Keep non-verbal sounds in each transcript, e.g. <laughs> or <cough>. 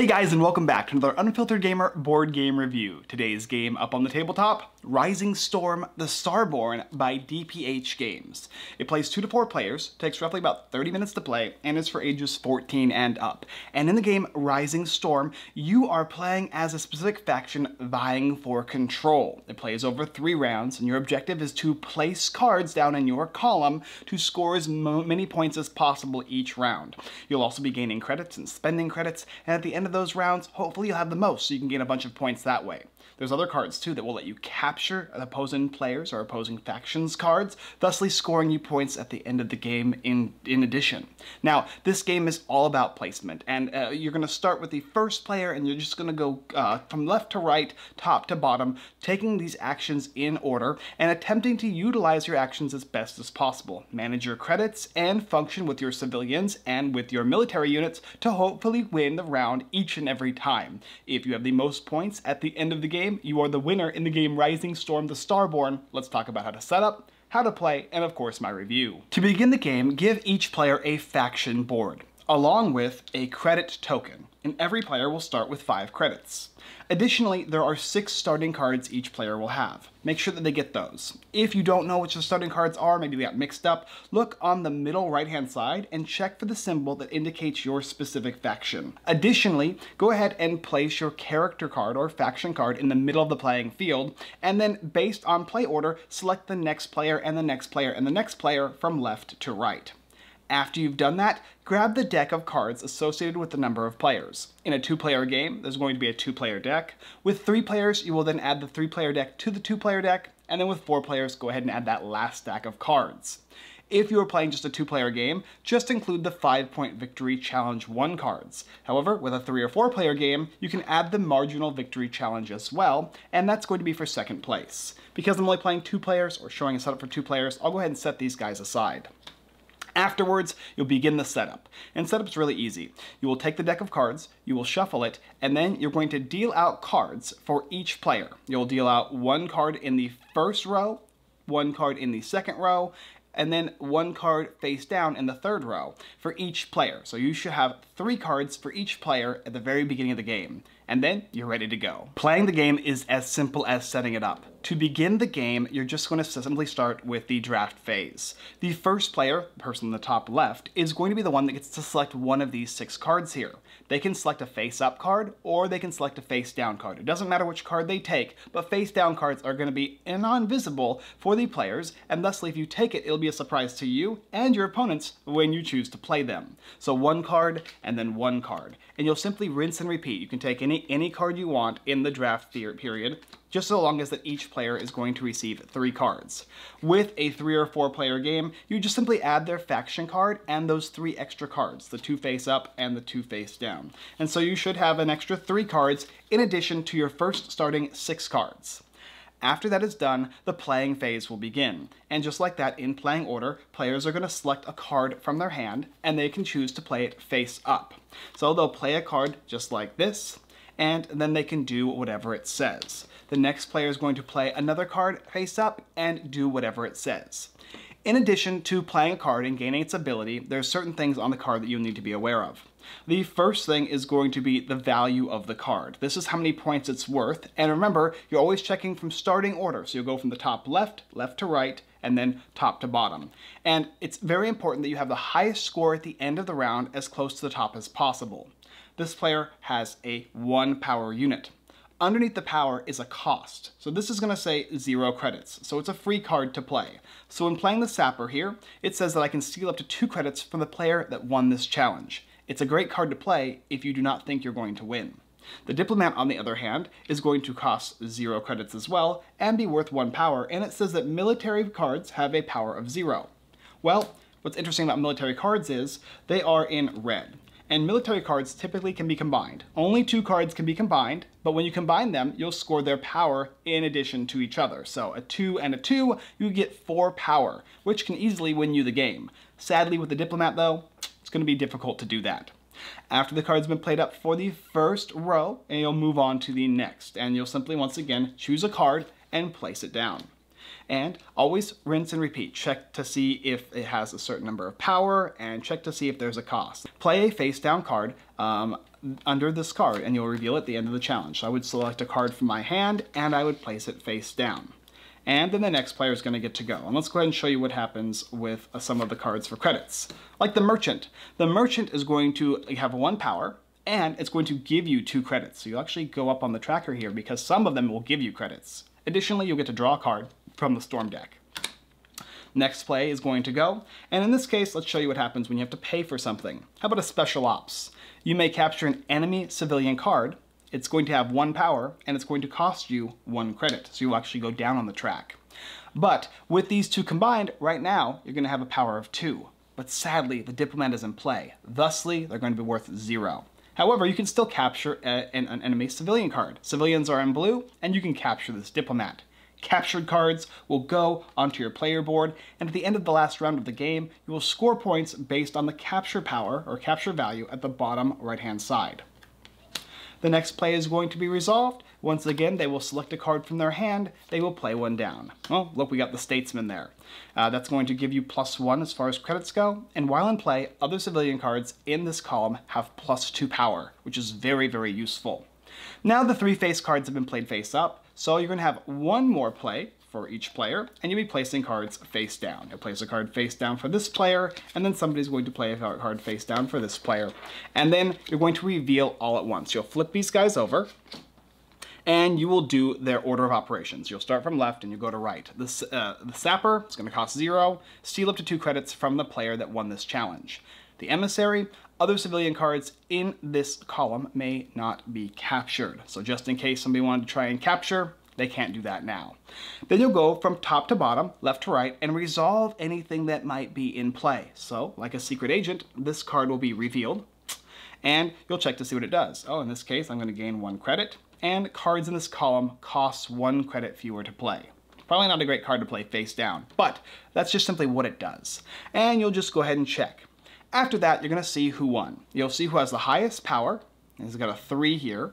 Hey guys and welcome back to another Unfiltered Gamer board game review. Today's game up on the tabletop, Rising Storm The Starborne by DPH Games. It plays 2 to 4 players, takes roughly about 30 minutes to play, and is for ages 14 and up. And in the game Rising Storm, you are playing as a specific faction vying for control. It plays over 3 rounds, and your objective is to place cards down in your column to score as many points as possible each round. You'll also be gaining credits and spending credits, and at the end of those rounds, hopefully you'll have the most so you can gain a bunch of points that way. There's other cards too that will let you capture opposing players or opposing factions cards, thusly scoring you points at the end of the game in, in addition. Now, this game is all about placement, and uh, you're going to start with the first player and you're just going to go uh, from left to right, top to bottom, taking these actions in order and attempting to utilize your actions as best as possible. Manage your credits and function with your civilians and with your military units to hopefully win the round each and every time. If you have the most points at the end of the game, game, you are the winner in the game Rising Storm the Starborne. Let's talk about how to set up, how to play, and of course my review. To begin the game, give each player a faction board, along with a credit token, and every player will start with 5 credits. Additionally, there are six starting cards each player will have. Make sure that they get those. If you don't know which the starting cards are, maybe they got mixed up, look on the middle right hand side and check for the symbol that indicates your specific faction. Additionally, go ahead and place your character card or faction card in the middle of the playing field, and then based on play order, select the next player and the next player and the next player from left to right. After you've done that, grab the deck of cards associated with the number of players. In a two-player game, there's going to be a two-player deck. With three players, you will then add the three-player deck to the two-player deck, and then with four players, go ahead and add that last stack of cards. If you are playing just a two-player game, just include the 5-point victory challenge 1 cards. However, with a 3 or 4-player game, you can add the marginal victory challenge as well, and that's going to be for second place. Because I'm only playing two players, or showing a setup for two players, I'll go ahead and set these guys aside. Afterwards, you'll begin the setup. And setup's really easy. You will take the deck of cards, you will shuffle it, and then you're going to deal out cards for each player. You'll deal out one card in the first row, one card in the second row, and then one card face down in the third row for each player. So you should have three cards for each player at the very beginning of the game and then you're ready to go. Playing the game is as simple as setting it up. To begin the game, you're just going to simply start with the draft phase. The first player, the person in the top left, is going to be the one that gets to select one of these six cards here. They can select a face-up card, or they can select a face-down card. It doesn't matter which card they take, but face-down cards are going to be non-visible for the players, and thusly if you take it, it'll be a surprise to you and your opponents when you choose to play them. So one card, and then one card. And you'll simply rinse and repeat. You can take any any card you want in the draft period, just so long as that each player is going to receive three cards. With a three or four player game, you just simply add their faction card and those three extra cards, the two face up and the two face down. And so you should have an extra three cards in addition to your first starting six cards. After that is done, the playing phase will begin. And just like that, in playing order, players are going to select a card from their hand, and they can choose to play it face up. So they'll play a card just like this, and then they can do whatever it says. The next player is going to play another card face up and do whatever it says. In addition to playing a card and gaining its ability, there are certain things on the card that you need to be aware of. The first thing is going to be the value of the card. This is how many points it's worth, and remember, you're always checking from starting order, so you'll go from the top left, left to right, and then top to bottom. And it's very important that you have the highest score at the end of the round as close to the top as possible this player has a one power unit. Underneath the power is a cost. So this is gonna say zero credits. So it's a free card to play. So when playing the Sapper here, it says that I can steal up to two credits from the player that won this challenge. It's a great card to play if you do not think you're going to win. The Diplomat, on the other hand, is going to cost zero credits as well and be worth one power, and it says that military cards have a power of zero. Well, what's interesting about military cards is they are in red and military cards typically can be combined. Only two cards can be combined, but when you combine them, you'll score their power in addition to each other. So a two and a two, you get four power, which can easily win you the game. Sadly, with the Diplomat though, it's gonna be difficult to do that. After the card's been played up for the first row, and you'll move on to the next, and you'll simply once again choose a card and place it down. And always rinse and repeat. Check to see if it has a certain number of power and check to see if there's a cost. Play a face down card um, under this card and you'll reveal at the end of the challenge. So I would select a card from my hand and I would place it face down. And then the next player is going to get to go. And let's go ahead and show you what happens with uh, some of the cards for credits. Like the Merchant. The Merchant is going to have one power, and it's going to give you two credits. So you'll actually go up on the tracker here because some of them will give you credits. Additionally, you'll get to draw a card from the Storm deck. Next play is going to go, and in this case, let's show you what happens when you have to pay for something. How about a Special Ops? You may capture an enemy civilian card, it's going to have one power, and it's going to cost you one credit, so you'll actually go down on the track. But with these two combined, right now, you're going to have a power of two. But sadly, the Diplomat is in play. Thusly, they're going to be worth zero. However, you can still capture a, an, an enemy civilian card. Civilians are in blue, and you can capture this Diplomat. Captured cards will go onto your player board, and at the end of the last round of the game, you will score points based on the capture power or capture value at the bottom right-hand side. The next play is going to be resolved. Once again, they will select a card from their hand. They will play one down. Well, look, we got the Statesman there. Uh, that's going to give you plus one as far as credits go. And while in play, other civilian cards in this column have plus two power, which is very, very useful. Now the three face cards have been played face up, so you're going to have one more play for each player, and you'll be placing cards face down. You'll place a card face down for this player, and then somebody's going to play a card face down for this player. And then you're going to reveal all at once. You'll flip these guys over, and you will do their order of operations. You'll start from left and you go to right. This, uh, the Sapper is going to cost zero, steal up to two credits from the player that won this challenge. The Emissary, other civilian cards in this column may not be captured. So just in case somebody wanted to try and capture, they can't do that now. Then you'll go from top to bottom, left to right, and resolve anything that might be in play. So, like a secret agent, this card will be revealed, and you'll check to see what it does. Oh, in this case, I'm going to gain one credit, and cards in this column cost one credit fewer to play. Probably not a great card to play face down, but that's just simply what it does. And you'll just go ahead and check. After that, you're going to see who won. You'll see who has the highest power. He's got a 3 here.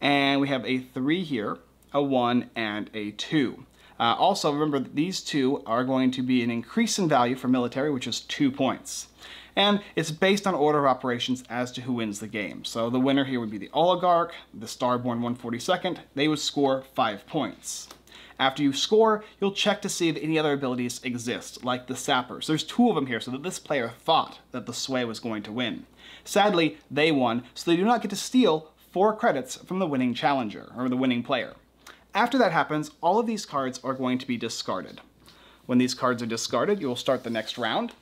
And we have a 3 here a 1, and a 2. Uh, also, remember that these two are going to be an increase in value for military, which is 2 points. And it's based on order of operations as to who wins the game. So the winner here would be the Oligarch, the Starborn 142nd. They would score 5 points. After you score, you'll check to see if any other abilities exist, like the Sappers. There's two of them here, so that this player thought that the Sway was going to win. Sadly, they won, so they do not get to steal four credits from the winning challenger, or the winning player. After that happens, all of these cards are going to be discarded. When these cards are discarded, you will start the next round.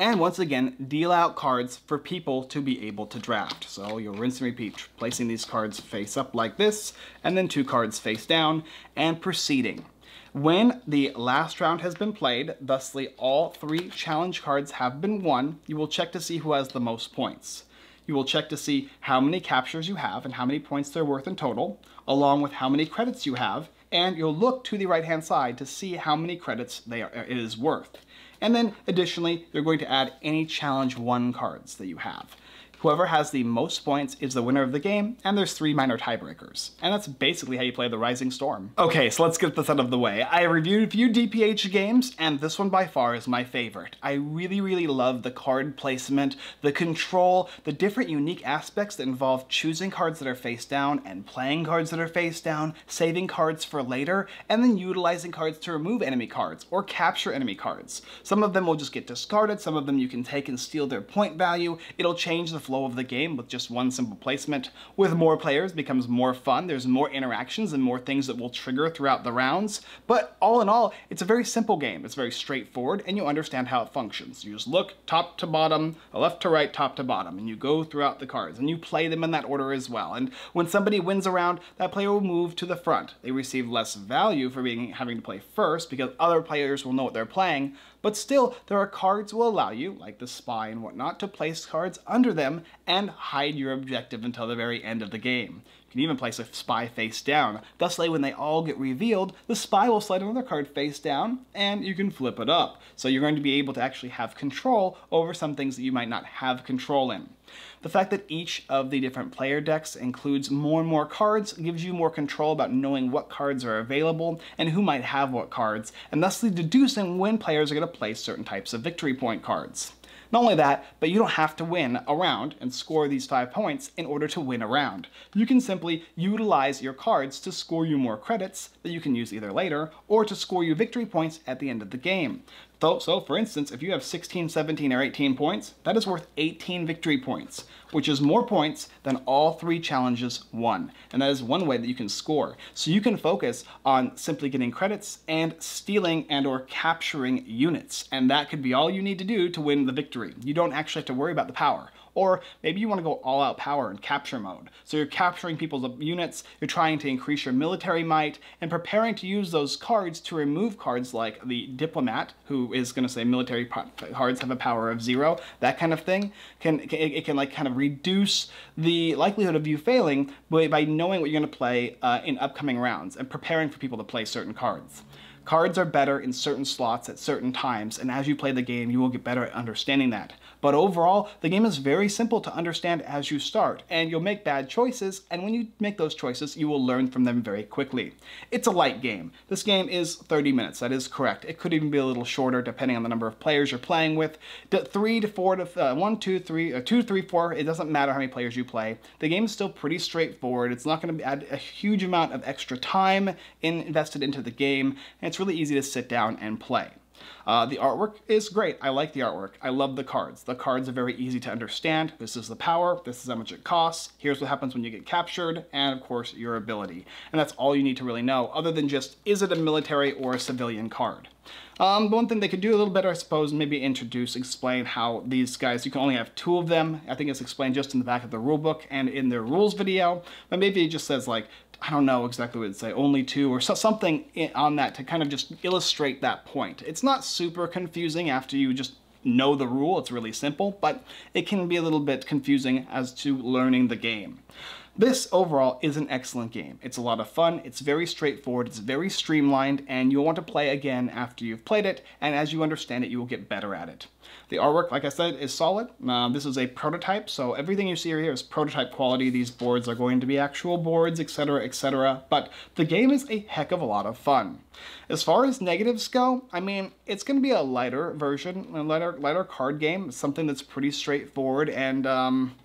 And once again, deal out cards for people to be able to draft. So you'll rinse and repeat, placing these cards face up like this, and then two cards face down, and proceeding. When the last round has been played, thusly all three challenge cards have been won, you will check to see who has the most points. You will check to see how many captures you have and how many points they're worth in total, along with how many credits you have, and you'll look to the right-hand side to see how many credits they are, it is worth. And then additionally, you're going to add any challenge one cards that you have. Whoever has the most points is the winner of the game, and there's three minor tiebreakers. And that's basically how you play the Rising Storm. Okay, so let's get this out of the way. I reviewed a few DPH games, and this one by far is my favorite. I really, really love the card placement, the control, the different unique aspects that involve choosing cards that are face down and playing cards that are face down, saving cards for later, and then utilizing cards to remove enemy cards or capture enemy cards. Some of them will just get discarded, some of them you can take and steal their point value. It'll change the flow of the game with just one simple placement. With more players becomes more fun, there's more interactions and more things that will trigger throughout the rounds, but all in all, it's a very simple game. It's very straightforward and you understand how it functions. You just look top to bottom, left to right, top to bottom, and you go throughout the cards and you play them in that order as well. And when somebody wins a round, that player will move to the front. They receive less value for being having to play first because other players will know what they're playing, but still, there are cards will allow you, like the spy and whatnot, to place cards under them and hide your objective until the very end of the game. You can even place a spy face down. Thusly, when they all get revealed, the spy will slide another card face down, and you can flip it up. So you're going to be able to actually have control over some things that you might not have control in. The fact that each of the different player decks includes more and more cards gives you more control about knowing what cards are available and who might have what cards, and thusly deducing when players are going to play certain types of victory point cards. Not only that, but you don't have to win a round and score these five points in order to win a round. You can simply utilize your cards to score you more credits that you can use either later, or to score you victory points at the end of the game. So, so for instance, if you have 16, 17, or 18 points, that is worth 18 victory points, which is more points than all three challenges won. And that is one way that you can score. So you can focus on simply getting credits and stealing and or capturing units. And that could be all you need to do to win the victory. You don't actually have to worry about the power. Or maybe you want to go all out power in capture mode. So you're capturing people's units, you're trying to increase your military might, and preparing to use those cards to remove cards like the diplomat, who is going to say military cards have a power of zero, that kind of thing. Can It can like kind of reduce the likelihood of you failing by, by knowing what you're going to play uh, in upcoming rounds and preparing for people to play certain cards. Cards are better in certain slots at certain times, and as you play the game, you will get better at understanding that. But overall, the game is very simple to understand as you start, and you'll make bad choices, and when you make those choices, you will learn from them very quickly. It's a light game. This game is 30 minutes, that is correct. It could even be a little shorter depending on the number of players you're playing with. Three to four to, uh, one, two, three, uh, two, three, four, it doesn't matter how many players you play. The game is still pretty straightforward. It's not gonna add a huge amount of extra time in, invested into the game, and it's really easy to sit down and play. Uh, the artwork is great. I like the artwork. I love the cards. The cards are very easy to understand. This is the power. This is how much it costs. Here's what happens when you get captured. And of course, your ability. And that's all you need to really know, other than just, is it a military or a civilian card? Um, one thing they could do a little better, I suppose, maybe introduce, explain how these guys, you can only have two of them. I think it's explained just in the back of the rulebook and in their rules video. But maybe it just says like, I don't know exactly what it'd say, only two or so, something on that to kind of just illustrate that point. It's not super confusing after you just know the rule, it's really simple, but it can be a little bit confusing as to learning the game. This overall is an excellent game. It's a lot of fun, it's very straightforward, it's very streamlined, and you'll want to play again after you've played it, and as you understand it, you will get better at it. The artwork, like I said, is solid. Uh, this is a prototype, so everything you see here is prototype quality. These boards are going to be actual boards, etc., etc., but the game is a heck of a lot of fun. As far as negatives go, I mean, it's going to be a lighter version, a lighter, lighter card game, something that's pretty straightforward, and um,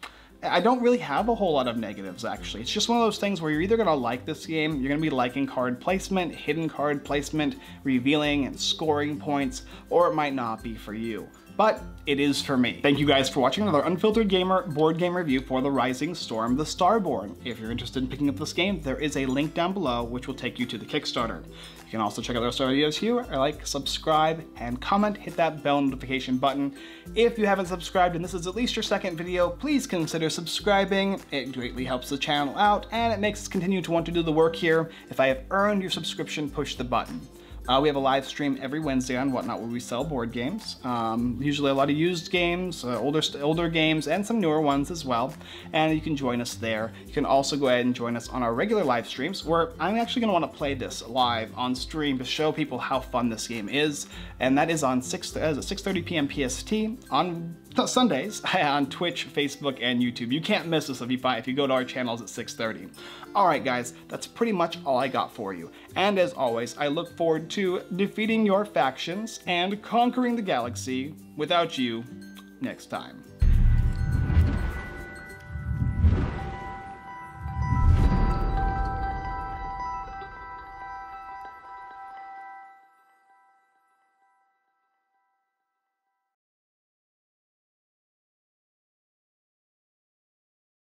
I don't really have a whole lot of negatives actually. It's just one of those things where you're either gonna like this game, you're gonna be liking card placement, hidden card placement, revealing and scoring points, or it might not be for you but it is for me. Thank you guys for watching another Unfiltered Gamer board game review for the Rising Storm The Starborne. If you're interested in picking up this game, there is a link down below which will take you to the Kickstarter. You can also check out the rest of our videos here, like, subscribe, and comment, hit that bell notification button. If you haven't subscribed and this is at least your second video, please consider subscribing. It greatly helps the channel out, and it makes us continue to want to do the work here. If I have earned your subscription, push the button. Uh, we have a live stream every Wednesday on Whatnot where we sell board games. Um, usually a lot of used games, uh, older older games, and some newer ones as well. And you can join us there. You can also go ahead and join us on our regular live streams where I'm actually going to want to play this live on stream to show people how fun this game is. And that is on 6 uh, 6:30 p.m. PST on Sundays <laughs> on Twitch, Facebook, and YouTube. You can't miss us if you if you go to our channels at 6:30. All right, guys, that's pretty much all I got for you. And as always, I look forward to defeating your factions and conquering the galaxy without you next time.